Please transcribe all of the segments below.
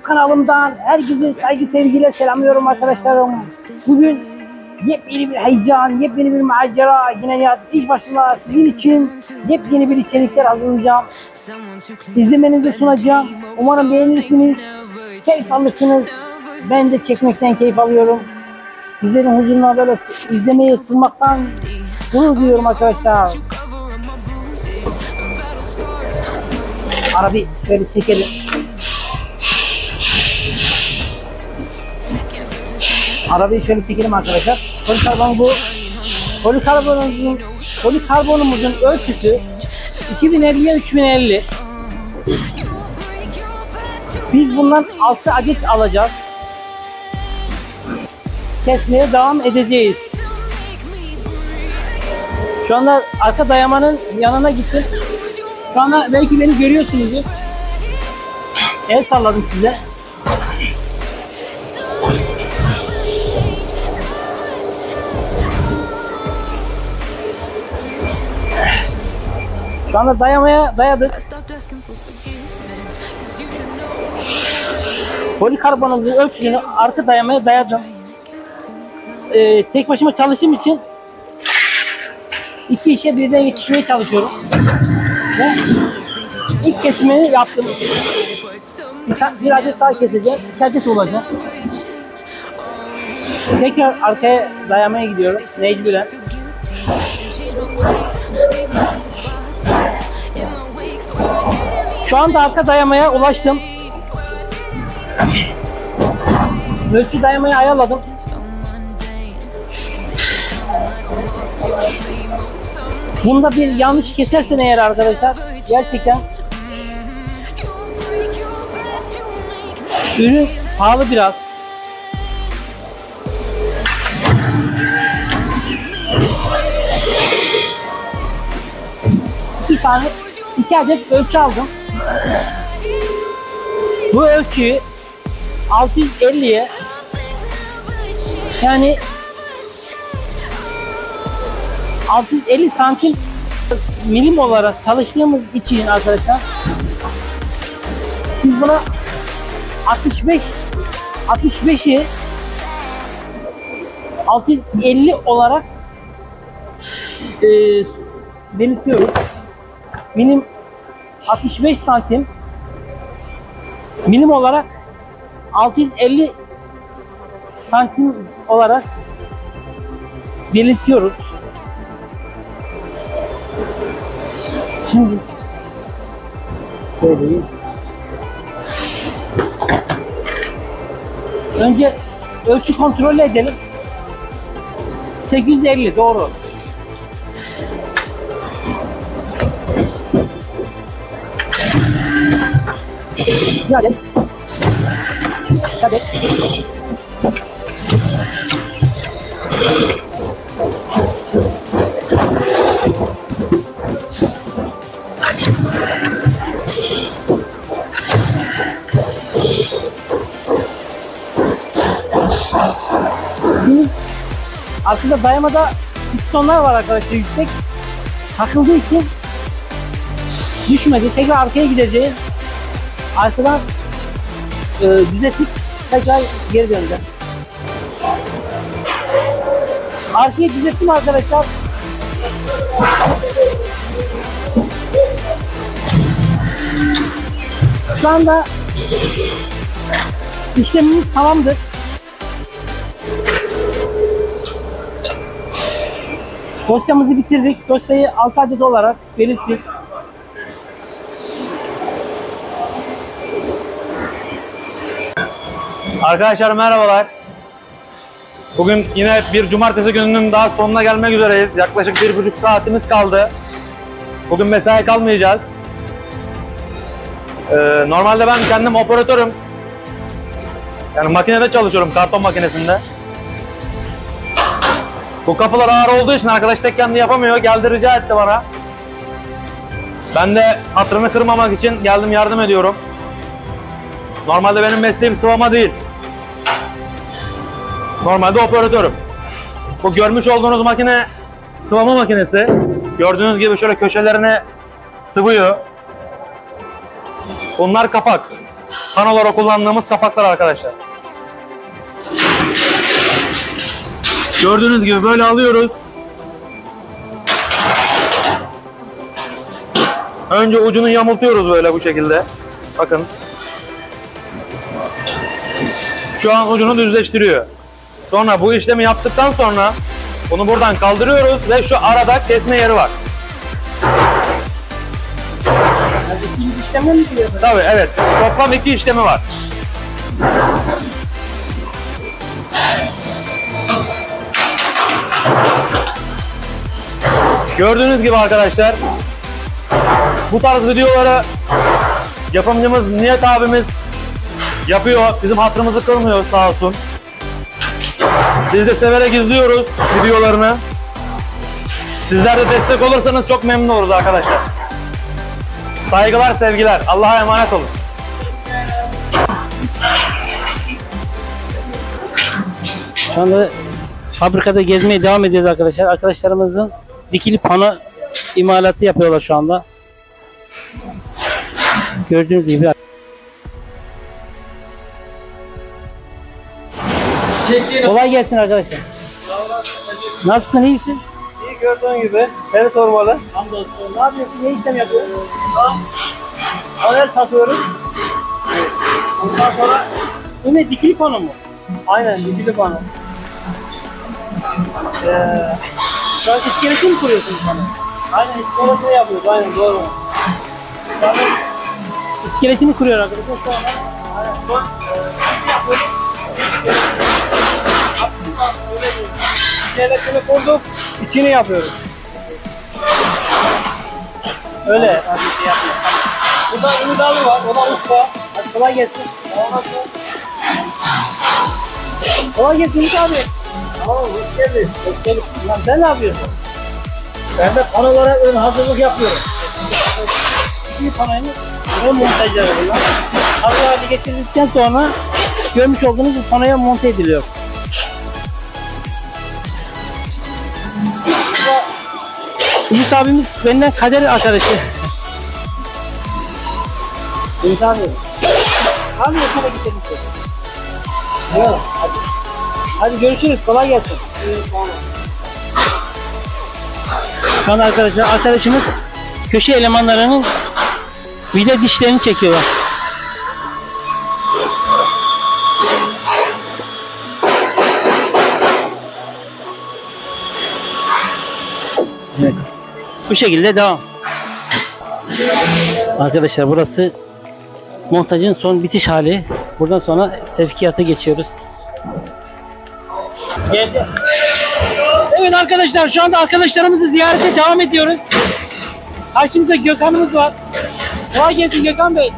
YouTube kanalımdan herkese saygı sevgiyle selamlıyorum arkadaşlarım. Bugün yepyeni bir heyecan, yepyeni bir macera, yine ya iş başında sizin için yepyeni bir içerikler hazırlayacağım. İzlemenizi sunacağım. Umarım beğenirsiniz, keyif alırsınız. Ben de çekmekten keyif alıyorum. Sizlerin huzuruna böyle izlemeyi sunmaktan gurur duyuyorum arkadaşlar. Arabi böyle çekelim. Arabayı şöyle çekelim arkadaşlar. Polikarbon bu. Polikarbonumuzun, polikarbonumuzun ölçüsü 2050'ye 3050. Biz bundan 6 adet alacağız. Kesmeye devam edeceğiz. Şu anda arka dayamanın yanına gittim. Şu anda belki beni görüyorsunuzdur. El salladım size. Şu anda dayamaya dayadık. Polikarbonatın ölçüsünü arka dayamaya dayadım. Ee, tek başıma çalıştığım için iki işe birden yetişmeye çalışıyorum. Ve ilk kesimini yaptım. Bir adet daha keseceğim. İki adet olacak. Tekrar arkaya dayamaya gidiyorum. Mecburen. Şu anda arka dayamaya ulaştım. Ölçü dayamayı ayarladım. Bunda bir yanlış kesersen eğer arkadaşlar gerçekten ürün pahalı biraz. İki tane, iki adet ölçü aldım. Bu ölçüyü 650'ye yani 650 santim milim olarak çalıştığımız için arkadaşlar biz buna 65 65'i 650 olarak e, belirtiyoruz. Milim 65 santim milim olarak 650 santim olarak belirtiyoruz. Şimdi böyle Önce ölçü kontrolü edelim. 850 doğru. Adet. Şimdi arkada dayamada pistonlar var arkadaşlar yüksek. Takıldığı için düşmedi. Tekrar arkaya gideceğiz. Arkadan e, düzeltip tekrar geri döneceğim. Arkaya düzelttim arkadaşlar. Şu anda işlemimiz tamamdır. Dosyamızı bitirdik. Dosyayı 6 adet olarak belirttik. Arkadaşlar merhabalar. Bugün yine bir cumartesi gününün daha sonuna gelmek üzereyiz. Yaklaşık bir buçuk saatimiz kaldı. Bugün mesai kalmayacağız. Ee, normalde ben kendim operatörüm. Yani makinede çalışıyorum, karton makinesinde. Bu kapılar ağır olduğu için arkadaş tek kendi yapamıyor. Geldi rica etti bana. Ben de hatırını kırmamak için geldim yardım ediyorum. Normalde benim mesleğim sıvama değil. Normalde operatörüm. Bu görmüş olduğunuz makine sıvama makinesi. Gördüğünüz gibi şöyle köşelerine sıvıyor. Bunlar kapak. panolara kullandığımız kapaklar arkadaşlar. Gördüğünüz gibi böyle alıyoruz. Önce ucunu yamultuyoruz böyle bu şekilde. Bakın. Şu an ucunu düzleştiriyor. Sonra bu işlemi yaptıktan sonra bunu buradan kaldırıyoruz ve şu arada kesme yeri var. Yani ikinci mi giriyor? Tabii evet. Toplam iki işlemi var. Gördüğünüz gibi arkadaşlar bu tarz videoları yapımcımız Niyet abimiz yapıyor. Bizim hatırımızı kırmıyor sağ olsun. Biz de severek izliyoruz videolarını. Sizler de destek olursanız çok memnun oluruz arkadaşlar. Saygılar, sevgiler. Allah'a emanet olun. Şu anda fabrikada gezmeye devam ediyoruz arkadaşlar. Arkadaşlarımızın dikili pano imalatı yapıyorlar şu anda. Gördüğünüz gibi. Kolay gelsin arkadaşlar. Nasılsın, iyisin? İyi gördüğün gibi seni sormalı. Hamdolsun. Ne yapıyorsun? Ne işlem yapıyorsun? Panel takıyoruz. Ondan sonra bu ne? Dikili pano mu? Aynen dikili pano. Ee, şu an iskeleti mi kuruyorsunuz bana? Aynen iskeletini yapıyoruz. Aynen doğru. İskeletini kuruyor arkadaşlar şu. Aynen son iskeletini kurduk. İçini yapıyoruz. Öyle. Hadi şey yapıyor. Burada Ümit abi var. O da usta. Hadi kolay gelsin. Kolay gelsin Ümit abi. Tamam hoş geldin. Hoş geldin. Lan sen ne yapıyorsun? Ben de panolara ön hazırlık yapıyorum. İkili panoyu ön montajları bunlar. Hazır hale getirdikten sonra görmüş olduğunuz bu panoya monte ediliyor. Ümit abimiz benden kader arkadaşı. Ümit abi. Abi yakala gidelim. Evet, hadi. Hadi görüşürüz. Kolay gelsin. Şu an arkadaşlar arkadaşımız köşe elemanlarının vida dişlerini çekiyorlar. Bu şekilde devam. Arkadaşlar burası montajın son bitiş hali. Buradan sonra sevkiyata geçiyoruz. Geldi. Evet arkadaşlar şu anda arkadaşlarımızı ziyarete devam ediyoruz. Karşımızda Gökhan'ımız var. Kolay gelsin Gökhan Bey.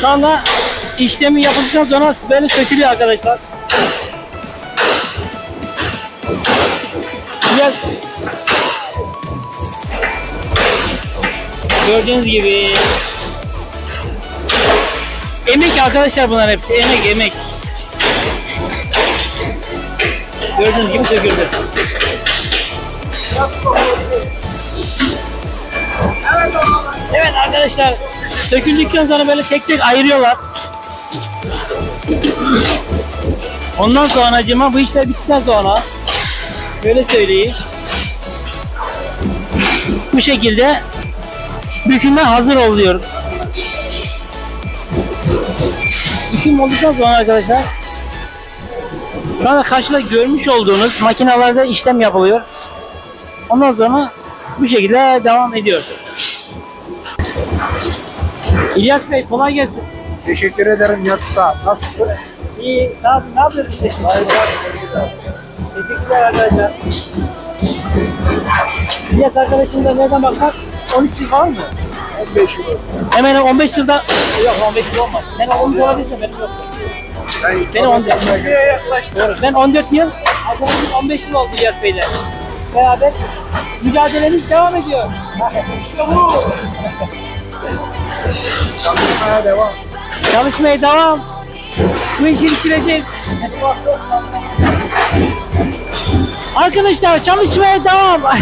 Şu anda işlemi yapıldıktan sonra böyle sökülüyor arkadaşlar. Biraz Gördüğünüz gibi Emek arkadaşlar bunlar hepsi. Emek emek. Gördüğünüz gibi söküldü. Evet arkadaşlar söküldükten sonra böyle tek tek ayırıyorlar. Ondan sonra acıma bu işler bittikten sonra böyle söyleyeyim. Bu şekilde bükülme hazır oluyor. Büküm olduktan sonra arkadaşlar şu anda karşıda görmüş olduğunuz makinalarda işlem yapılıyor. Ondan sonra bu şekilde devam ediyor. İlyas Bey kolay gelsin. Teşekkür ederim Yatsa. Nasılsın? İyi, ne, yap ne yapıyorsunuz? Teşekkürler arkadaşlar. İlyas arkadaşım da nereden bakar? 13 yıl falan mı? 15 yıl. Hemen 15 yılda yok 15 yıl olmaz. Ben 13 olabilirse benim yok. Benim 14 Doğru. Ben 14 yıl, arkadaşım 15 yıl oldu İlyas Bey'le. Beraber mücadelemiz devam ediyor. işte bu. Çalışmaya devam. Çalışmaya devam. Bu işi bitireceğiz. Arkadaşlar çalışmaya devam.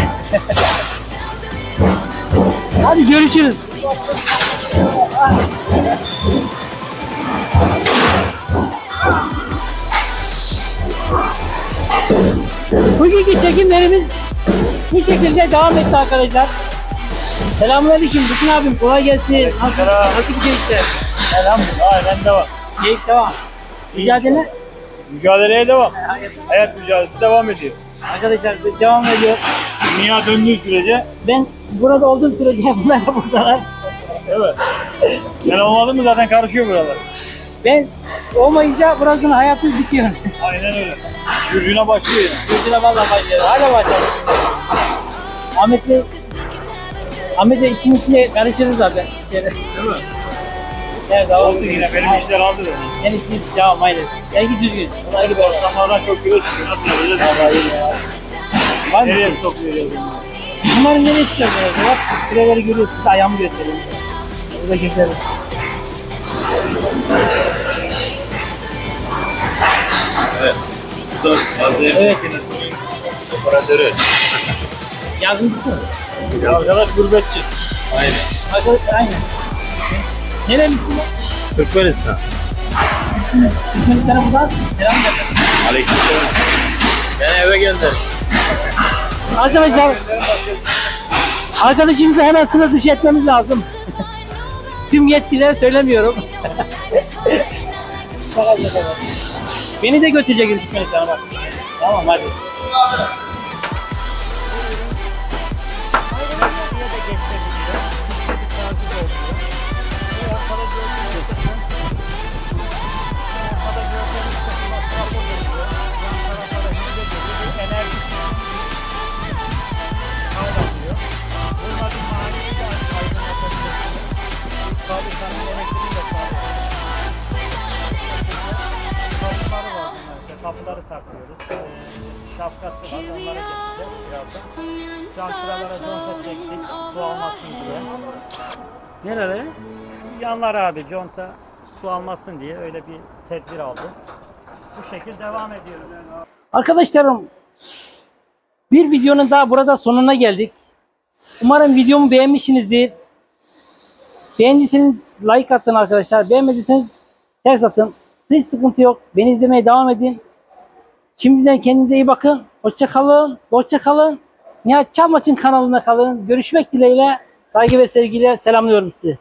Hadi görüşürüz. Bugünkü çekimlerimiz bu şekilde devam etti arkadaşlar. Selamünaleyküm Bütün abim kolay gelsin. Nasıl, nasıl gidiyor işte? Elhamdülillah ben devam. Keyif devam. Mücadele Mücadeleye devam. Hayat mücadelesi devam ediyor. arkadaşlar devam ediyor. Dünya döndüğü sürece Ben burada olduğum sürece bunlar da buradalar. evet. Sen olmadın mı zaten karışıyor buralar. Ben olmayınca burasının hayatı bitiyor. Aynen öyle. Gücüne başlıyor yani. Yüzüne valla başladı. Hala başladı. Ahmet'le Ahmet'le işin içine karışırız zaten. Değil mi? Evet, tamam. Oldu yine benim işler aldı beni. Ben işin devam aynen. Gel git düzgün. Kolay gibi olsun. Ortamlardan çok kilo çıkıyor. Nasıl yapacağız? Var mı? Nereye sokuyoruz? Bunların nereye çıkıyor böyle? Bak şuraları görüyorsun. Size ayağımı göstereyim. Burada gösterelim. Evet. Operatörü. Yardımcısı mı? Ya arkadaş gurbetçi. Aynen. Arkadaşlar aynen. Nerelisin lan? Türkmenistan. Türkmenistan'a buradan selam gönder. Aleykümselam. Beni eve gönder. Arkadaşlar arkadaşımızı hemen sınır dışı etmemiz lazım. Tüm yetkililere söylemiyorum. Beni de götürecek Türkmenistan'a bak. Tamam hadi. Kapıları takıyoruz. Ee, şapkası var. Onları getireceğiz birazdan. Şu an şuralara conta çektik. Su almasın diye. Nerelere? Yanlar abi conta su almasın diye öyle bir tedbir aldık. Bu şekilde devam ediyoruz. Arkadaşlarım bir videonun daha burada sonuna geldik. Umarım videomu beğenmişsinizdir. Beğendiyseniz like atın arkadaşlar. Beğenmediyseniz ters atın. Hiç sıkıntı yok. Beni izlemeye devam edin. Şimdiden kendinize iyi bakın. Hoşça kalın. Hoşça kalın. Nihat Çalmaç'ın kanalında kalın. Görüşmek dileğiyle. Saygı ve sevgiyle selamlıyorum sizi.